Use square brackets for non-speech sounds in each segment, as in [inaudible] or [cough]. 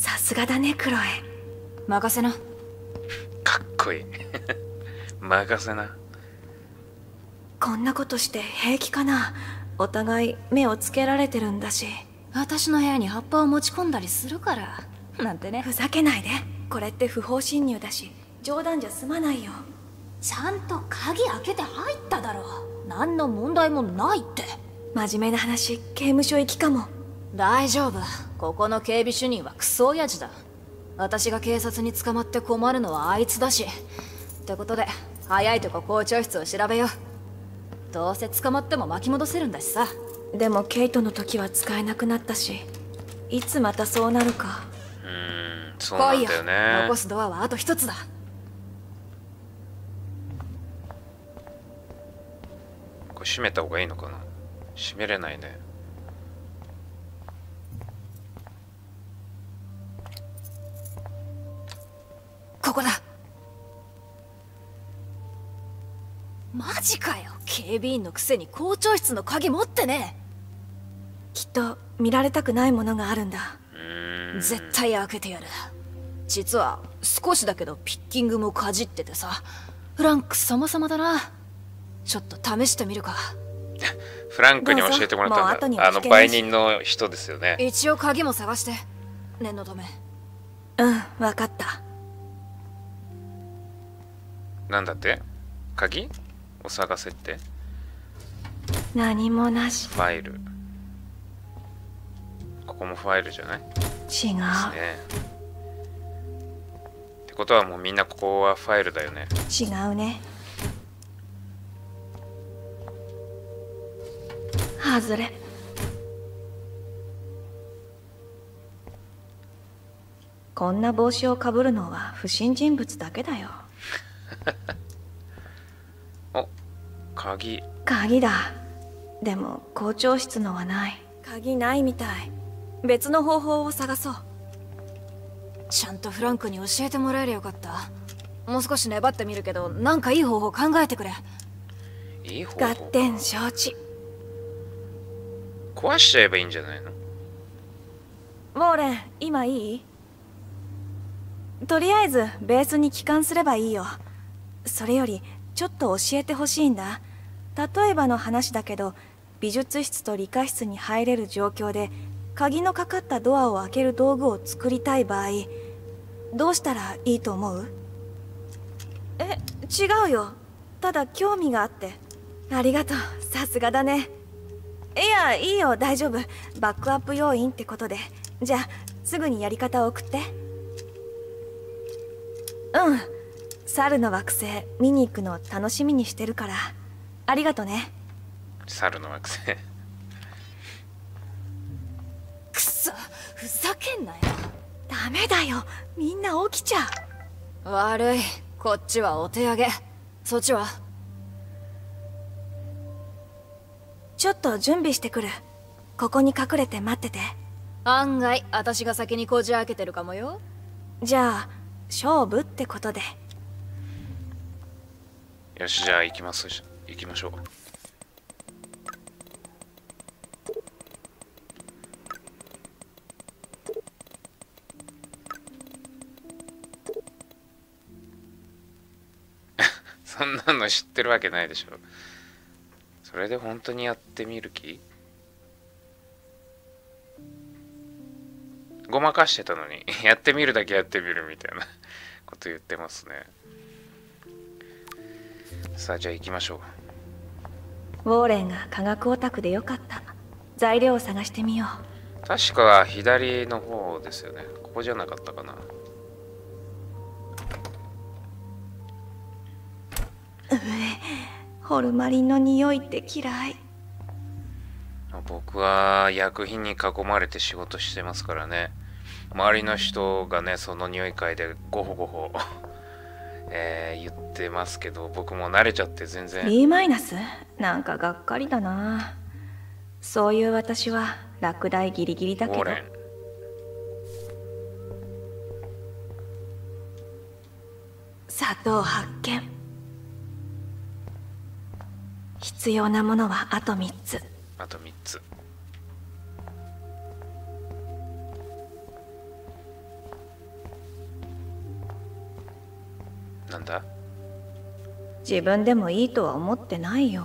さすがだねクロエ。任せな。かっこいい。[laughs] 任せな。こんなことして平気かな。お互い目をつけられてるんだし。私の部屋に葉っぱを持ち込んだりするから。なんてね。ふざけないで。これって不法侵入だし冗談じゃ済まないよ。ちゃんと鍵開けて入っただろ。何の問題もないって。真面目な話刑務所行きかも大丈夫。ここの警備主任はクソ親父だ。私が警察に捕まって困るのはあいつだし。ってことで早いとこ校長室を調べよう。どうせ捕まっても巻き戻せるんだしさ。でもケイトの時は使えなくなったしいつまたそうなるか。うーんそうなん来いよ。だよね残すドアはあと一つだ。これ閉めた方がいいのかな？閉めれないねマジかよ。警備員のくせに校長室の鍵持ってね。きっと見られたくないものがあるんだ。うーん。絶対開けてやる。実は少しだけどピッキングもかじっててさ。フランク様々だな。ちょっと試してみるか。フランクに教えてもらったん後にはだあの売人の人ですよね。一応鍵も探して。念のため。うん分かった。なんだって？鍵？を探せって。何もなし。ファイル。ここもファイルじゃない？違う。ね。ってことはもうみんなここはファイルだよね。違うね。外れ。こんな帽子をかぶるのは不審人物だけだよ。お [laughs] 鍵。鍵だ。でも校長室のはない。鍵ないみたい。別の方法を探そう。ちゃんとフランクに教えてもらえりゃよかった。もう少し粘ってみるけどなんかいい方法考えてくれ。いい方合法点承知。壊しちゃえばいいんじゃないの？ウォーレン今いい？とりあえずベースに帰還すればいいよ。それよりちょっと教えてほしいんだ例えばの話だけど美術室と理科室に入れる状況で鍵のかかったドアを開ける道具を作りたい場合どうしたらいいと思う？え違うよ。ただ興味があって。ありがとう。さすがだね。いやいいよ。大丈夫。バックアップ要員ってことで。じゃあすぐにやり方を送って。うん。猿の惑星見に行くの楽しみにしてるからありがとね。猿の惑星。くそふざけんなよ。ダメだよ。みんな起きちゃう。悪い。こっちはお手上げ。そっちは？ちょっと準備してくる。ここに隠れて待ってて。案外私が先にこじ開けてるかもよ。じゃあ勝負ってことで。よしじゃあ行きます。し行きましょう。[laughs] そんなの知ってるわけないでしょ。それで本当にやってみる気？ごまかしてたのに。[laughs] やってみるだけやってみるみたいな [laughs] こと言ってますね。さあじゃあ行きましょう。ウォーレンが科学オタクでよかった。材料を探してみよ確か左の方ですよね。ここじゃなかったかな。ううえホルマリンの匂いって嫌い。僕は薬品に囲まれて仕事してますからね。周りの人がねその匂い嗅いでゴホゴホ、えー言ってますけど僕も慣れちゃって全然。B マイナス？なんかがっかりだな。そういう私は落第ギリギリだけど。砂糖発見。必要なものはあと3つ。あと3つなんだ？自分でもいいとは思ってないよ。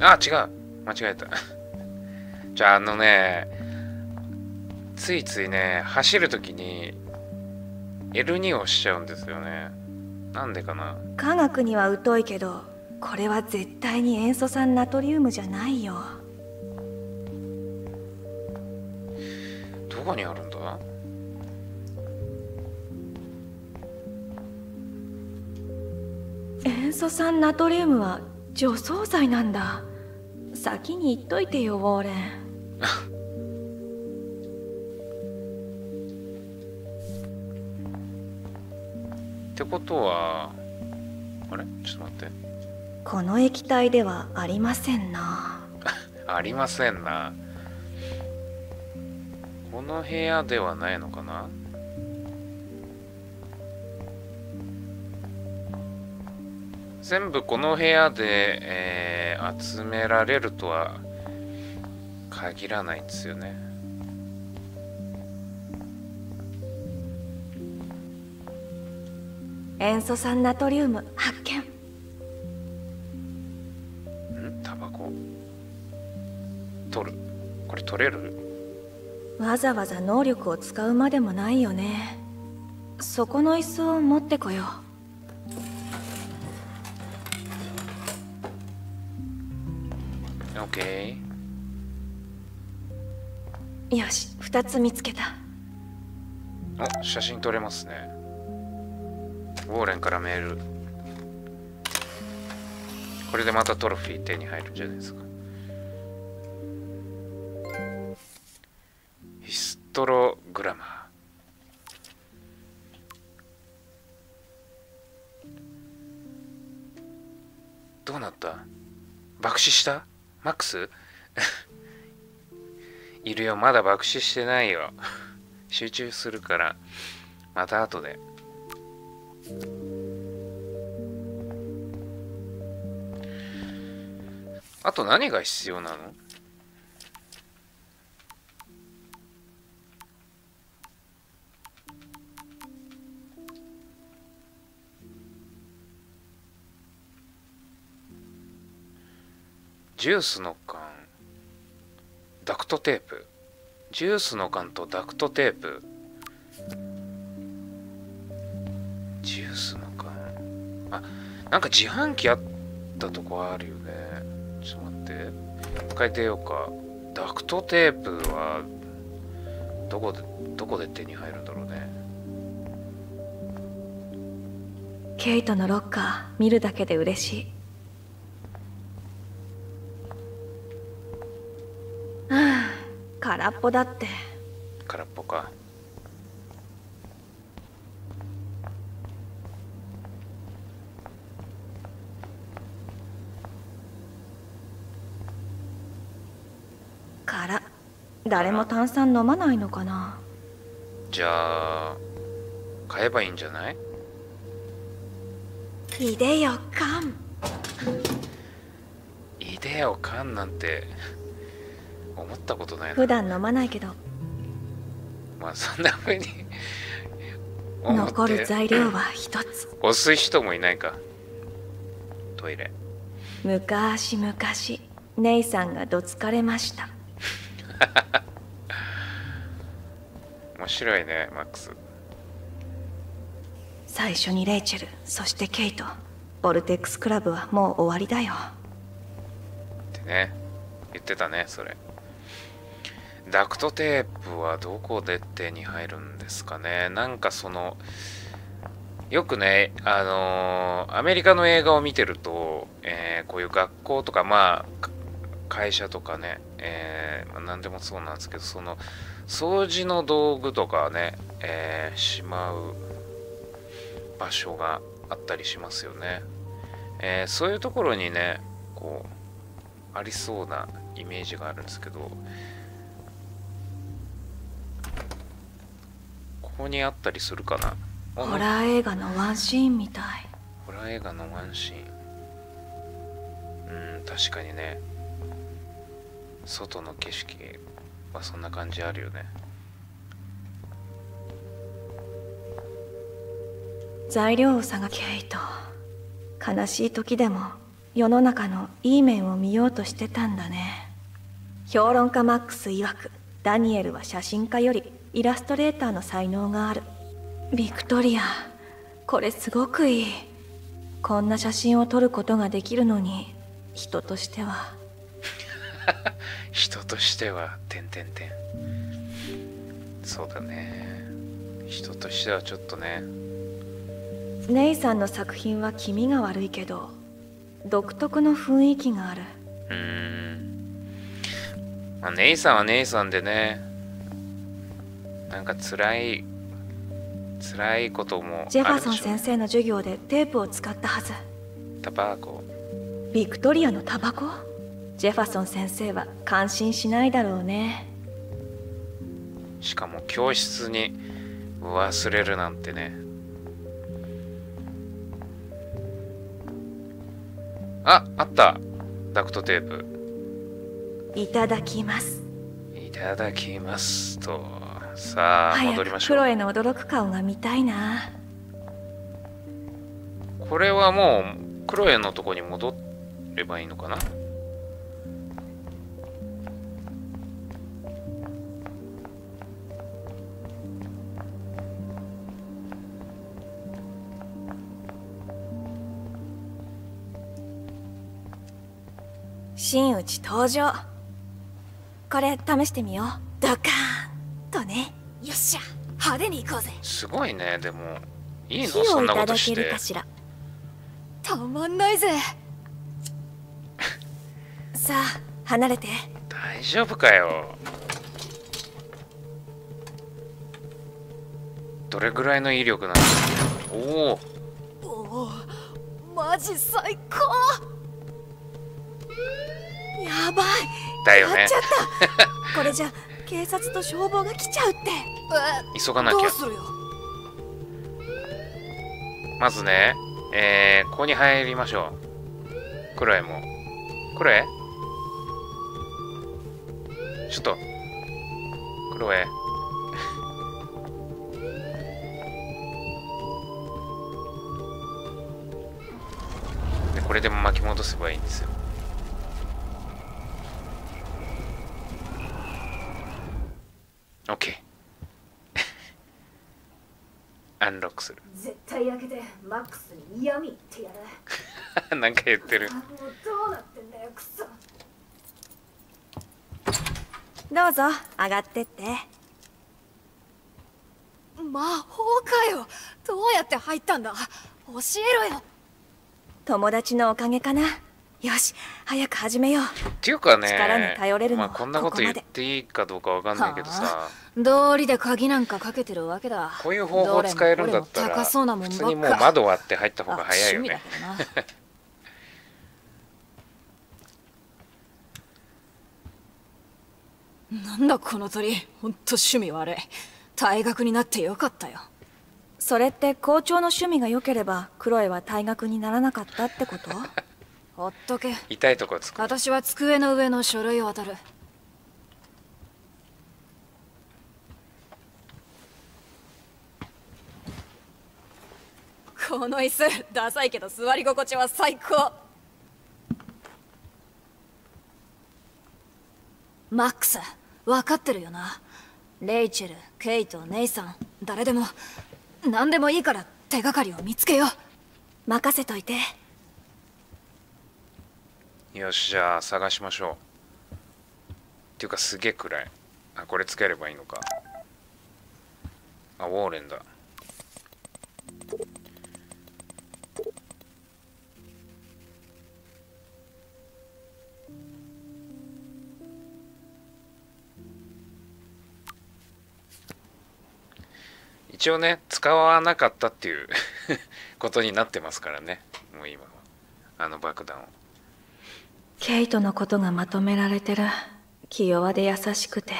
あ違う。間違えた。[laughs] じゃああのねついついね走るときに L2 をしちゃうんですよね。なんでかな？科学には疎いけどこれは絶対に塩素酸ナトリウムじゃないよどこにあるんだ？塩素酸ナトリウムは除草剤なんだ。先に言っといてよウォーレン。[laughs] ってことはあれ？ちょっと待って。この液体ではありませんな。[laughs] ありませんなこの部屋ではないのかな？全部この部屋で、えー集められるとは限らないんですよね。塩素酸ナトリウム発見。ん？タバコ？取る？これ取れる？わざわざ能力を使うまでもないよね。そこの椅子を持ってこよオッケうよし2つ見つけた。ーお写真撮れますね。ウォーレンからメール。これでまたトロフィー手に入るんじゃないですかストログラマー。どうなった？爆死した？マックス？[laughs] いるよ。まだ爆死してないよ。[laughs] 集中するから。また後で。あと何が必要なの？ジュースの缶ダクトテープ。ジュースの缶とダクトテープ。ジュースの缶。あなんか自販機あったとこあるよね。ちょっと待って。変えてようか。ダクトテープはどこでどこで手に入るんだろうね。ケイトのロッカー見るだけで嬉しいはあ空っぽだって。空っぽか。空誰も炭酸飲まないのかな。じゃあ買えばいいんじゃない？いでよ缶。イデオ缶なんて思ったことないな。普段飲まないけど。まあそんな風に [laughs] 思って。残る材料は一つ。押す人もいないか。トイレ。昔々ネイさんがどつかれました。[laughs] 面白いねマックス。最初にレイチェルそしてケイト。ボルテックスクラブはもう終わりだよ。ってね。言ってたねそれダクトテープはどこで手に入るんですかね？なんかそのよくねあのーアメリカの映画を見てると、えーこういう学校とかまあ会社とかね、えーまあ、何でもそうなんですけどその掃除の道具とかね、えーしまう場所があったりしますよね、えそういうところにねこうありそうなイメージがあるんですけどここにあったりするかな。あホラー映画のワンシーンみたい。ホラー映画のワンシーン。うん確かにね。外の景色はそんな感じあるよね。材料を探ケイト悲しい時でも世の中のいい面を見ようとしてたんだね。評論家マックス曰くダニエルは写真家よりイラストレーターの才能がある。ビクトリアこれすごくいい。こんな写真を撮ることができるのに人としては。[laughs] 人としては点点点そうだね。人としてはちょっとね。ネイさんの作品は気味が悪いけど独特の雰囲気がある。うーん。まあネイさんはネイさんでねなんか辛い辛いこともあるでしょジェファソン先生の授業でテープを使ったはず。タバコ。ビクトリアのタバコ？ジェファソン先生は感心しないだろうね。しかも教室に忘れるなんてね。ああった。ダクトテープ。いただきます。いただきますとさあ早戻りましょう。くクロエの驚く顔が見たいな。これはもうクロエのとこに戻ればいいのかな？真打ち登場。これ試してみよう。ドカーしゃ。派手に行こうぜ。すごいね。でもいいの火そんなことして。かしらたまんないぜ。[laughs] さあ離れて。大丈夫かよ。どれぐらいの威力なんだ？おお。おおマジ最高。やばい。だよね。やっちゃった。[laughs] これじゃ警察と消防が来ちゃうって。え急がなきゃ。どうするよ？まずねえー、ここに入りましょう。クロエも。クロエちょっと。クロエでこれで巻き戻せばいいんですよ OK [laughs] アンロックする。絶対開けてマックスに嫌味言ってやる。[laughs] なんか言ってる。もうどうなってんだよクソ。どうぞ上がってって。魔法かよどうやって入ったんだ教えろよ友達のおかげかなよし早く始めよう。っていうかね力に頼れるのはまあ、こんなこと言っていいかどうかわかんないけどさ。道理で鍵なんかかけてるわけだ。こういう方法使えるんだったら高そうなもんばっか。普通にもう窓割って入った方があ早いよね。[laughs] なんだこの鳥。ほんと趣味悪い。退学になってよかったよ。それって校長の趣味が良ければクロエは退学にならなかったってこと？ほっとけ。痛いとこつく。私は机の上の書類を渡る。この椅子ダサいけど座り心地は最高。マックス分かってるよな。レイチェルケイトネイさん誰でも何でもいいから手がかりを見つけよう。任せといてよしじゃあ探しましょう。っていうかすげえ暗い。あこれつければいいのか。あウォーレンだ。一応ね使わなかったっていう [laughs] ことになってますからね。もう今は。あの爆弾を。ケイトのことがまとめられてる。気弱で優しくて、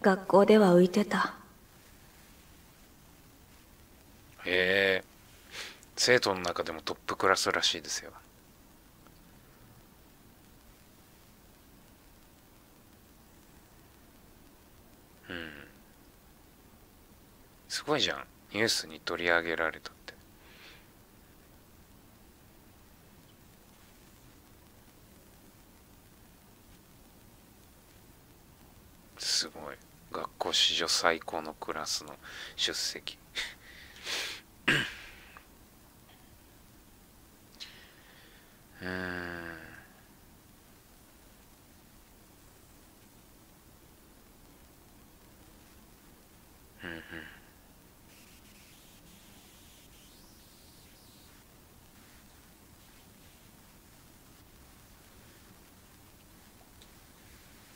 学校では浮いてた。へえ生徒の中でもトップクラスらしいですよ。うん。すごいじゃん。ニュースに取り上げられた。史上最高のクラスの出席うーんうんうん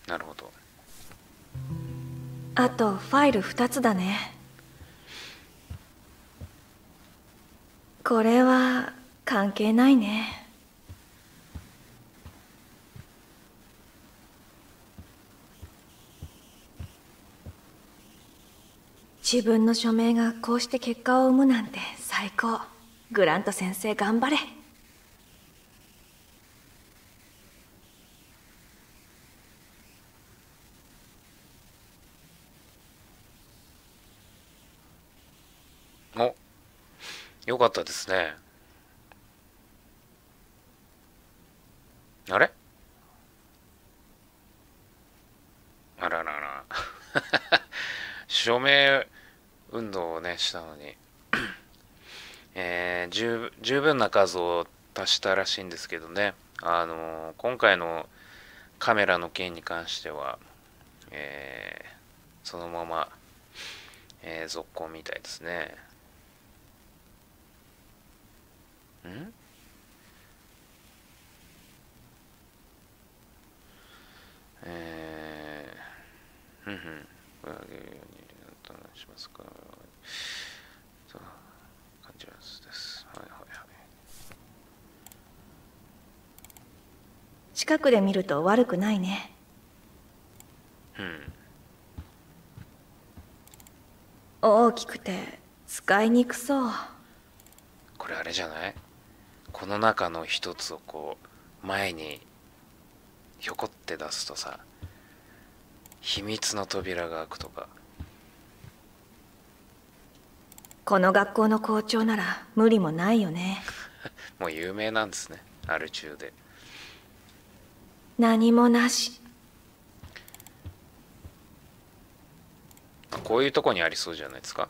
なるほどあとファイル2つだね。これは関係ないね。自分の署名がこうして結果を生むなんて最高。グラント先生頑張れおよかったですね。あれ？あららら。[laughs] 署名運動をねしたのに。[coughs] えー十分な数を足したらしいんですけどね。あの今回のカメラの件に関しては、えーそのまま、えー続行みたいですね。ん。えー、ふんふん。これあげるようにお願いしますか。そう、感じますです。はいはいはい。近くで見ると悪くないねうん。大きくて使いにくそうこれあれじゃないこの中の一つをこう、前にひょこって出すとさ、秘密の扉が開くとか。この学校の校長なら無理もないよね [laughs] もう有名なんですね。アル中で。何もなしこういうとこにありそうじゃないですか。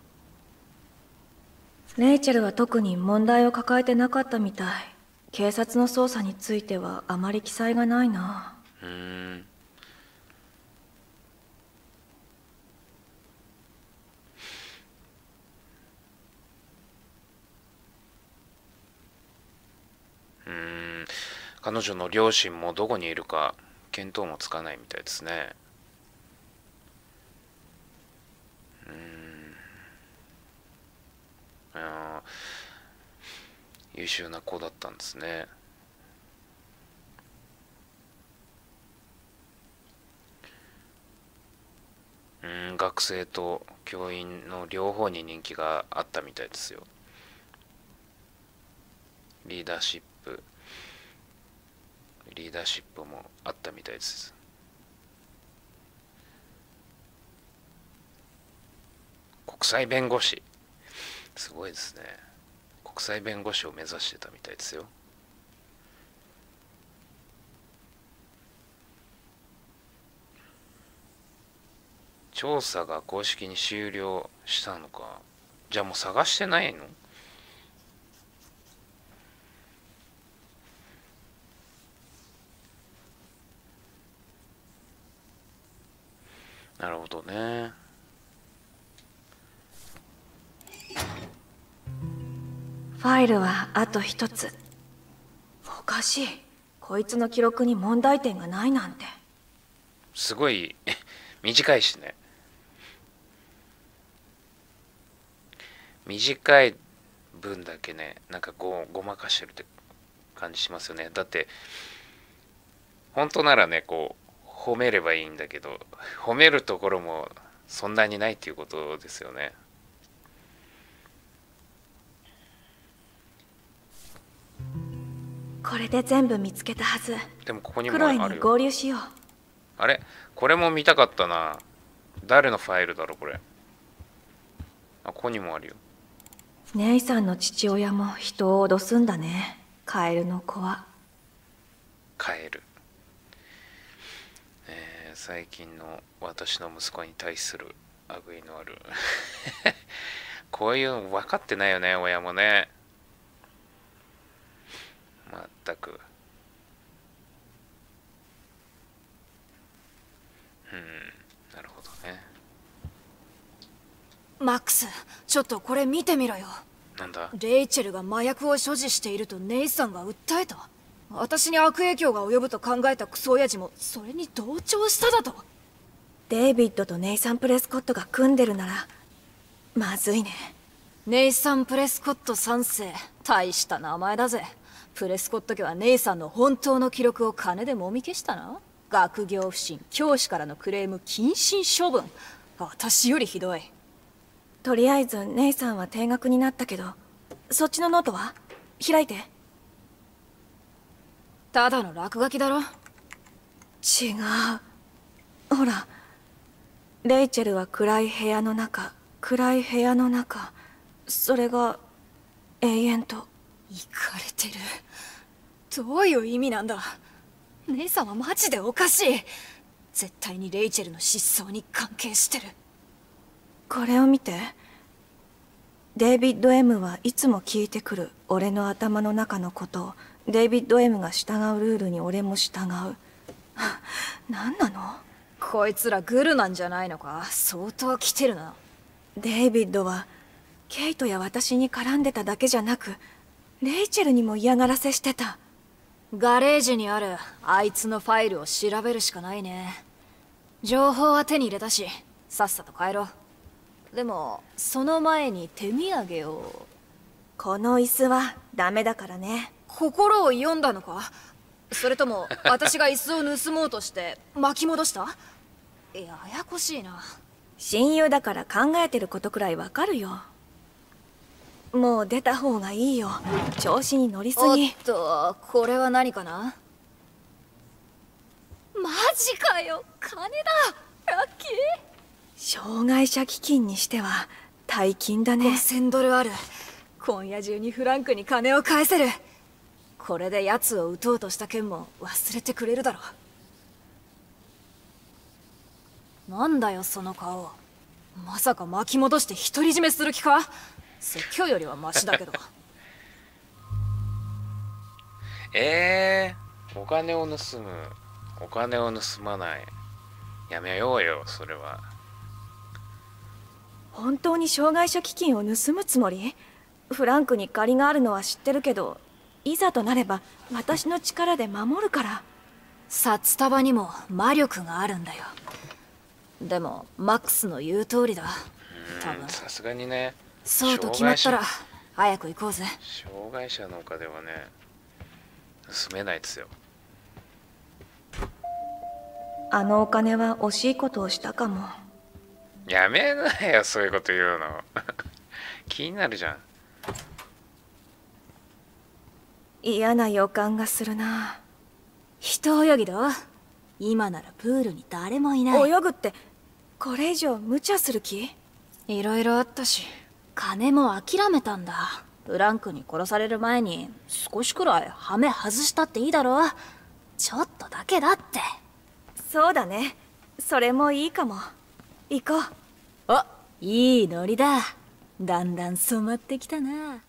レイチェルは特に問題を抱えてなかったみたい。警察の捜査についてはあまり記載がないな。うん。うん。彼女の両親もどこにいるか見当もつかないみたいですねうーん優秀な子だったんですね。うん学生と教員の両方に人気があったみたいですよ。リーダーシップ。リーダーシップもあったみたいです。国際弁護士。すごいですね。国際弁護士を目指してたみたいですよ。調査が公式に終了したのか。じゃあもう探してないの？なるほどね。ファイルはあと一つ。おかしい。こいつの記録に問題点がないなんて。すごい [laughs] 短いしね。短い分だけねなんかごごまかしてるって感じしますよね。だって本当ならねこう褒めればいいんだけど褒めるところもそんなにないっていうことですよね。これで全部見つけたはず。でもここにもあるよ。合流しよう。あれ？これも見たかったな。誰のファイルだろこれ？あここにもあるよ。姉さんの父親も人を脅すんだね。カエルの子は。カエル、えー最近の私の息子に対する悪意のある。[laughs] こういうの分かってないよね親もねまったく。うんなるほどね。マックスちょっとこれ見てみろよ。なんだ？レイチェルが麻薬を所持しているとネイさんが訴えた。私に悪影響が及ぶと考えたクソ親父もそれに同調しただと。デイビッドとネイサン・プレスコットが組んでるならまずいね。ネイサン・プレスコット3世大した名前だぜプレスコット家はネイさんの本当の記録を金でもみ消したな。学業不振教師からのクレーム謹慎処分。私よりひどい。とりあえず姉さんは定額になったけどそっちのノートは？開いて。ただの落書きだろ。違う。ほら。レイチェルは暗い部屋の中暗い部屋の中。それが永遠といかれてる。どういう意味なんだ。姉さんはマジでおかしい。絶対にレイチェルの失踪に関係してる。これを見てデイビッド・ M はいつも聞いてくる。俺の頭の中のことを。デイビッド・ M が従うルールに俺も従う。何なの？こいつらグルなんじゃないのか？相当来てるな。デイビッドはケイトや私に絡んでただけじゃなくレイチェルにも嫌がらせしてた。ガレージにあるあいつのファイルを調べるしかないね。情報は手に入れたしさっさと帰ろう。でもその前に手土産を。この椅子はダメだからね。心を読んだのか？それとも私が椅子を盗もうとして巻き戻した？ややこしいな。親友だから考えてることくらいわかるよもう出た方がいいよ。調子に乗りすおっぎとこれは何かな？マジかよ。金だ。ラッキ障害者基金にしては大金だーね5000ドルある。今夜中にフランクに金を返せる。これで奴を撃とうとした件も忘れてくれるだろう。なんだよその顔。まさか巻き戻して独り占めする気か？説教よりはマシだけど。[laughs] えー、お金を盗む。お金を盗まない。やめようよそれは。本当に障害者基金を盗むつもり？フランクに借りがあるのは知ってるけどいざとなれば私の力で守るから。札束にも魔力があるんだよ。でもマックスの言う通りだ。多分。うんさすがにねそうと決まったら障早く行こうぜ。障害者の丘ではね盗めないですよ。あのお金は惜しいことをしたかも。やめなよそういうこと言うの。[laughs] 気になるじゃん。嫌な予感がするな。人泳ぎだ。今ならプールに誰もいない。泳ぐってこれ以上無茶する気？いろいろあったし金も諦めたんだ。ブランクに殺される前に少しくらいハメ外したっていいだろちょっとだけだって。そうだね。それもいいかも。行こう。おいいノリだ。だんだん染まってきたな